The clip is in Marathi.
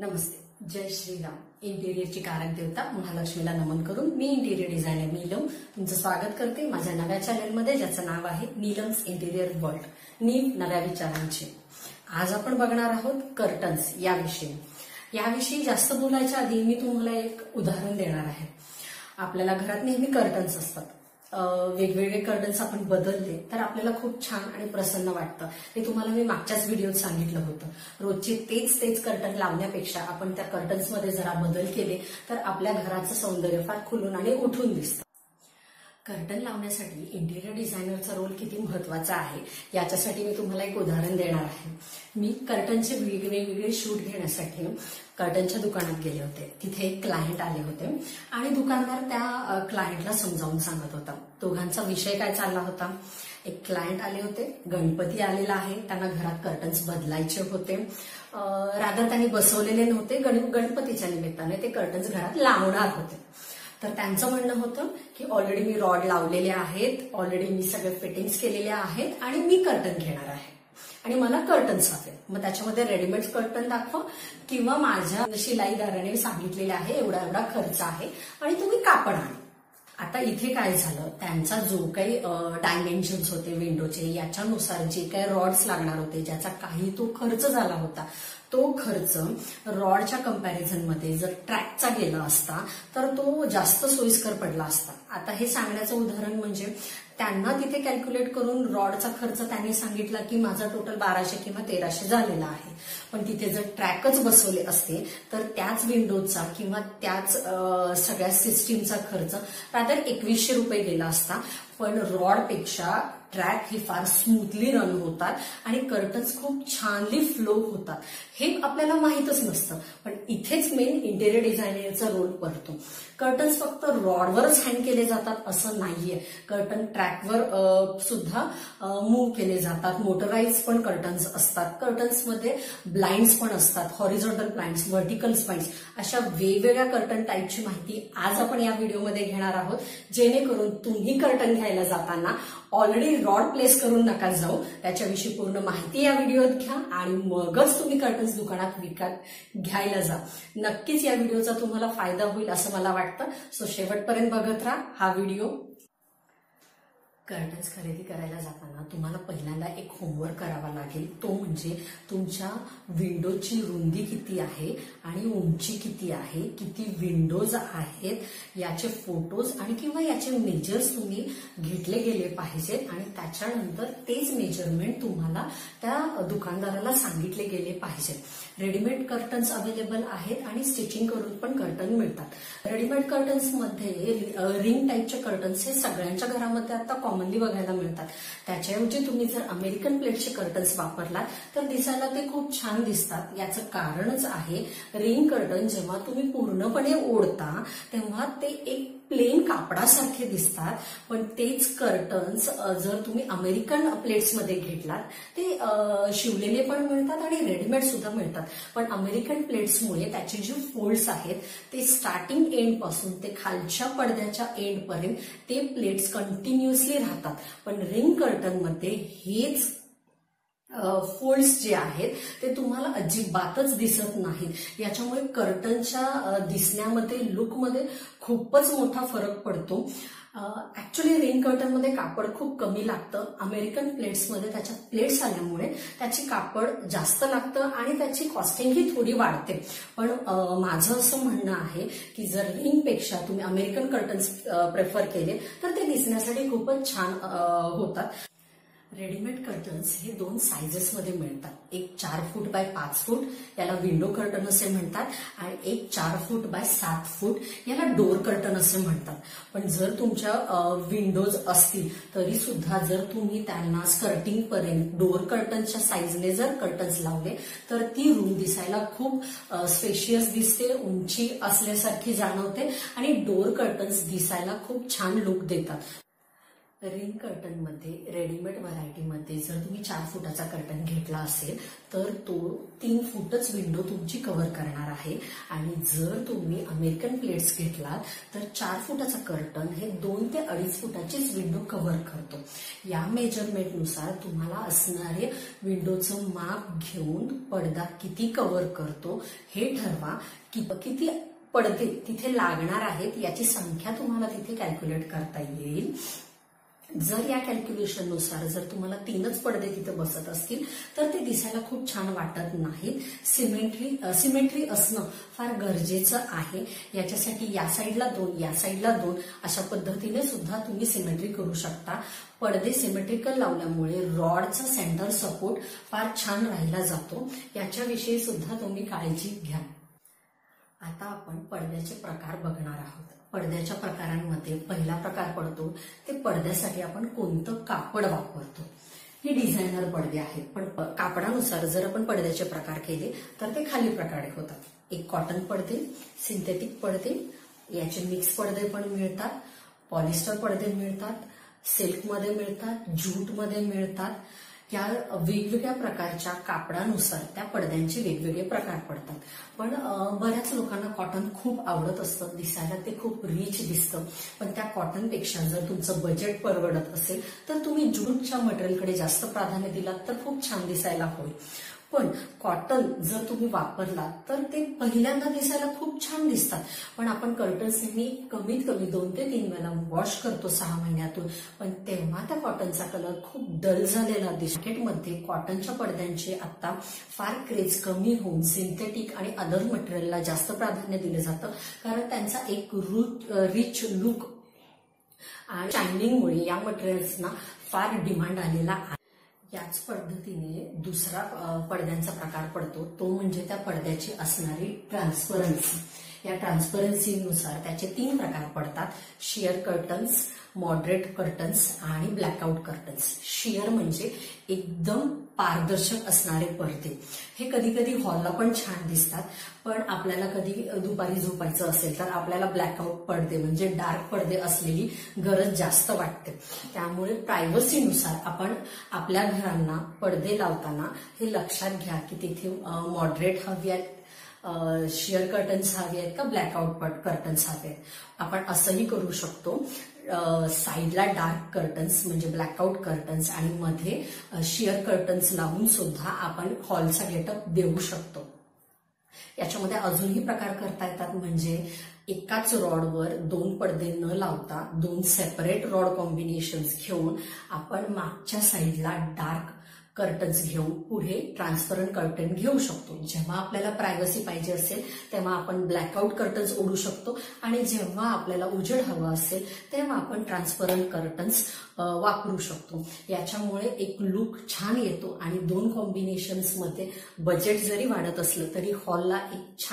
नमस्ते. जय श्रीराम. इंटिरियरची कारक देवता महालक्ष्मीला नमन करून मी इंटिरियर डिझायनर नीलम तुमचं स्वागत करते माझ्या नव्या चॅनलमध्ये ज्याचं नाव आहे नीलम्स इंटिरियर वर्ल्ड नील नव्या विचारांचे. आज आपण बघणार आहोत कर्टन्स याविषयी. याविषयी जास्त बोलायच्या आधी मी तुम्हाला एक उदाहरण देणार आहे. आपल्याला घरात नेहमी कर्टन्स असतात. वेगवेगळे कर्टन्स आपण बदलले तर आपल्याला खूप छान आणि प्रसन्न वाटतं. हे तुम्हाला मी मागच्याच व्हिडिओत सांगितलं होतं. रोजचे तेच तेच कर्टन लावण्यापेक्षा आपण त्या कर्टन्समध्ये जरा बदल केले तर आपल्या घराचं सौंदर्य फार खुलून आणि उठून दिसतं. कर्टन लावण्यासाठी इंटिरियर डिझायनरचा रोल किती महत्त्वाचा आहे याच्यासाठी मी तुम्हाला एक उदाहरण देणार आहे. मी कर्टनचे वेगवेगळे शूट घेण्यासाठी कर्टनच्या दुकानात गेले होते. तिथे एक क्लायंट आले होते आणि दुकानदार त्या क्लायंटला समजावून सांगत होता. दोघांचा विषय काय चालला होता? एक क्लायंट आले होते गणपती आलेला आहे त्यांना घरात कर्टन्स बदलायचे होते. रादर त्यांनी बसवलेले नव्हते गणपतीच्या निमित्ताने ते कर्टन्स घरात लावणार होते. तर त्यांचं म्हणणं होतं की ऑलरेडी मी रॉड लावलेले आहेत ऑलरेडी मी सगळे फिटिंग्स केलेले आहेत आणि मी कर्टन घेणार आहे. आणि मला कर्टन्स हवे. मग त्याच्यामध्ये रेडीमेड कर्टन दाखवा किंवा माझ्या शिलाईदाराने सांगितलेले आहे एवढा एवढा खर्च आहे आणि तुम्ही कापड आणा. आता इथे काय झालं? त्यांचा जो काही डायमेन्शन्स होते विंडोचे याच्यानुसार जे काही रॉड्स लागणार होते ज्याचा काही तो खर्च झाला होता तो खर्च रॉडच्या कम्पॅरिझनमध्ये जर ट्रॅकचा गेला असता तर तो जास्त सोयीस्कर पडला असता. आता हे सांगण्याचं उदाहरण म्हणजे त्यांना तिथे कॅल्क्युलेट करून रॉडचा खर्च त्यांनी सांगितला की माझा टोटल बाराशे किंवा तेराशे झालेला आहे. पण तिथे जर ट्रॅकच बसवले असते तर त्याच विंडोजचा किंवा त्याच सगळ्या सिस्टीमचा खर्च रादर एकवीसशे रुपये गेला असता. पण रॉडपेक्षा ट्रॅक हे फार स्मूथली रन होतात आणि कर्टन्स खूप छानली फ्लो होतात. हे आपल्याला माहीतच नसतं. मेन इंटेरियर डिझायनरचा रोल पडतो कर्टन्स फक्त रॉडवरच हँग केले जातात असं नाहीये. कर्टन ट्रॅकवर सुद्धा मूव्ह केले जातात. मोटराईज पण कर्टन्स असतात. कर्टन्समध्ये ब्लाइंड्स पण असतात. हॉरिझॉन्टल ब्लाइंड्स व्हर्टिकल ब्लाइंड्स अशा वेगवेगळ्या कर्टन टाईपची माहिती आज आपण या व्हिडिओमध्ये घेणार आहोत. जेणेकरून तुम्ही कर्टन घ्यायला जाताना ऑलरेडी रॉड प्लेस करून नका जाऊ. त्याच्याविषयी पूर्ण माहिती या व्हिडिओत घ्या आणि मगच तुम्ही कर्टन्स दुकानात विकत घ्यायला जा. नक्कीच या व्हिडिओचा तुम्हाला फायदा होईल असं मला वाटतं. सो शेवटपर्यंत बघत राहा हा व्हिडिओ. कर्टन्स खरेदी करायला जाताना तुम्हाला पहिल्यांदा एक होमवर्क करावा लागेल. तो म्हणजे तुमच्या विंडोची रुंदी किती आहे आणि उंची किती आहे किती विंडोज आहेत याचे फोटोज आणि किंवा याचे मेजर्स तुम्ही घेतले गेले पाहिजेत आणि त्याच्यानंतर तेच मेजरमेंट तुम्हाला त्या दुकानदाराला सांगितले गेले पाहिजेत. रेडीमेड कर्टन्स अवेलेबल आहेत आणि स्टिचिंग करून पण कर्टन मिळतात. रेडीमेड कर्टन्समध्ये रिंग टाईपचे कर्टन्स हे सगळ्यांच्या घरामध्ये आता कॉमनली बघायला मिळतात. त्याच्याऐवजी तुम्ही जर अमेरिकन प्लेटचे कर्टन्स वापरलात तर दिसायला ते खूप छान दिसतात. याचं कारणच आहे रिंग कर्टन जेव्हा तुम्ही पूर्णपणे ओढता तेव्हा ते एक प्लेन कापडासारखे दिसतात. पण तेच कर्टन्स जर तुम्ही अमेरिकन प्लेट्समध्ये घेतलात ते शिवलेले पण मिळतात आणि रेडीमेड सुद्धा मिळतात. पण अमेरिकन प्लेट्समुळे त्याचे जे फोल्ड्स आहेत ते स्टार्टिंग एंडपासून ते खालच्या पडद्याच्या एंडपर्यंत ते प्लेट्स कंटिन्युअसली राहतात पण रिंग कर्टनमध्ये हेच फोल्ड्स जे आहेत ते तुम्हाला अजिबातच दिसत नाहीत. याच्यामुळे कर्टनच्या दिसण्यामध्ये लुकमध्ये खूपच मोठा फरक पडतो. ऍक्च्युली रेन कर्टनमध्ये कापड खूप कमी लागतं. अमेरिकन प्लेट्समध्ये त्याच्या प्लेट्स आल्यामुळे त्याची कापड जास्त लागतं आणि त्याची कॉस्टिंग ही थोडी वाढते. पण माझं असं म्हणणं आहे की जर रिंगपेक्षा तुम्ही अमेरिकन कर्टन्स प्रेफर केले तर ते दिसण्यासाठी खूपच छान होतात. रेडीमेड कर्टन्स हे दोन सायझेसमध्ये मिळतात. एक चार फूट बाय पाच फूट याला विंडो कर्टन असे म्हणतात आणि एक चार फूट बाय सात फूट याला डोर कर्टन असे म्हणतात. पण जर तुमच्या विंडोज असतील तरी सुद्धा जर तुम्ही त्यांना स्कर्टिंग पर्यंत डोर कर्टनच्या साईजने जर कर्टन्स लावले तर ती रूम दिसायला खूप स्पेशियस दिसते उंची असल्यासारखी जाणवते आणि डोर कर्टन्स दिसायला खूप छान लुक देतात. रिंग कर्टनमध्ये रेडीमेड व्हरायटीमध्ये जर तुम्ही चार फुटाचा कर्टन घेतला असेल तर तो तीन फुटच विंडो तुमची कव्हर करणार आहे. आणि जर तुम्ही अमेरिकन प्लेट्स घेतलात तर चार फुटाचा कर्टन हे दोन ते अडीच फुटाचीच विंडो कव्हर करतो. या मेजरमेंटनुसार तुम्हाला असणारे विंडोचं माप घेऊन पडदा किती कव्हर करतो हे ठरवा. की किती पडदे तिथे लागणार आहेत याची संख्या तुम्हाला तिथे कॅल्क्युलेट करता येईल. जर या कॅल्क्युलेशननुसार जर तुम्हाला तीनच पडदे तिथे बसत असतील तर ते दिसायला खूप छान वाटत नाहीत. सिमेंट्री सिमेंट्री असणं फार गरजेचं आहे. याच्यासाठी या साईडला दोन या साईडला दोन अशा पद्धतीने सुद्धा तुम्ही सिमेंट्री करू शकता. पडदे सिमेट्रिकल लावल्यामुळे रॉडचा सेंटर सपोर्ट फार छान राहिला जातो. याच्याविषयी सुद्धा तुम्ही काळजी घ्या. आता आपण पडद्याचे प्रकार बघणार आहोत. पडद्याच्या प्रकारांमध्ये पहिला प्रकार पडतो ते पडद्यासाठी आपण कोणतं कापड वापरतो. हे डिझायनर पडदे आहेत पण प- कापडानुसार जर आपण पडद्याचे प्रकार केले तर ते खाली प्रकारे होतात. एक कॉटन पडदे सिंथेटिक पडदे याचे मिक्स पडदे पण मिळतात पॉलिस्टर पडदे मिळतात सिल्कमध्ये मिळतात ज्यूटमध्ये मिळतात या वेगवेगळ्या प्रकारच्या कापडानुसार त्या पडद्यांचे वेगवेगळे प्रकार पडतात. पण बऱ्याच लोकांना कॉटन खूप आवडत असतं. दिसायला ते खूप रिच दिसतं. पण त्या कॉटनपेक्षा जर तुमचं बजेट परवडत असेल तर तुम्ही जूटच्या मटेरियलकडे जास्त प्राधान्य दिलात तर खूप छान दिसायला होईल. पण कॉटन जर तुम्ही वापरला तर ते पहिल्यांदा दिसायला खूप छान दिसतात. पण आपण कर्टन्स नेहमी कमीत कमी दोन ते तीन वेळा वॉश करतो सहा महिन्यातून. पण तेव्हा त्या कॉटनचा कलर खूप डल झालेला दिसतो. मार्केटमध्ये कॉटनच्या पडद्यांचे आता फार क्रेज कमी होऊन सिंथेटिक आणि अदर मटेरियलला जास्त प्राधान्य दिलं जातं. कारण त्यांचा एक रिच लुक आणि शायनिंगमुळे या मटेरियल्सना फार डिमांड आलेला आहे. याच पद्धतीने दुसरा पडद्यांचा प्रकार पडतो. तो म्हणजे त्या पडद्याची असणारी ट्रान्सपरन्सी या ट्रान्सपरन्सीनुसार त्याचे तीन प्रकार पडतात. शिअर कर्टन्स मॉडरेट कर्टन्स आणि ब्लॅकआउट कर्टन्स शिअर म्हणजे एकदम पारदर्शक असणारे पडदे. हे कधी कधी हॉलला पण छान दिसतात पण आपल्याला कधी दुपारी झोपायचं असेल तर आपल्याला ब्लॅकआउट पडदे म्हणजे डार्क पडदे असलेली गरज जास्त वाटते. त्यामुळे प्रायव्हसीनुसार आपण आपल्या घरांना पडदे लावताना हे लक्षात घ्या की तिथे मॉडरेट हवी आहेत शिअर कर्टन्स हवे आहेत का? ब्लॅकआउट कर्टन्स हवे आहेत. आपण असंही करू शकतो. साईडला डार्क कर्टन्स म्हणजे ब्लॅकआउट कर्टन्स आणि मध्ये शिअर कर्टन्स लावून सुद्धा आपण हॉलचा गेटअप देऊ शकतो. याच्यामध्ये अजूनही प्रकार करता येतात म्हणजे एकाच रॉडवर दोन पडदे न लावता दोन सेपरेट रॉड कॉम्बिनेशन्स घेऊन आपण मागच्या साईडला डार्क कर्टन्स घेऊन पुढे ट्रान्सपरंट कर्टन घेऊ शकतो. जेव्हा आपल्याला प्रायव्हसी पाहिजे असेल तेव्हा आपण ब्लॅकआउट कर्टन्स ओढू शकतो. आणि जेव्हा आपल्याला उजेड हवा असेल तेव्हा आपण ट्रान्सपरंट कर्टन्स वापरू शकतो. याच्यामुळे एक लुक छान येतो. आणि दोन कॉम्बिनेशन्समध्ये बजेट जरी वाढत असलं तरी हॉलला एक छान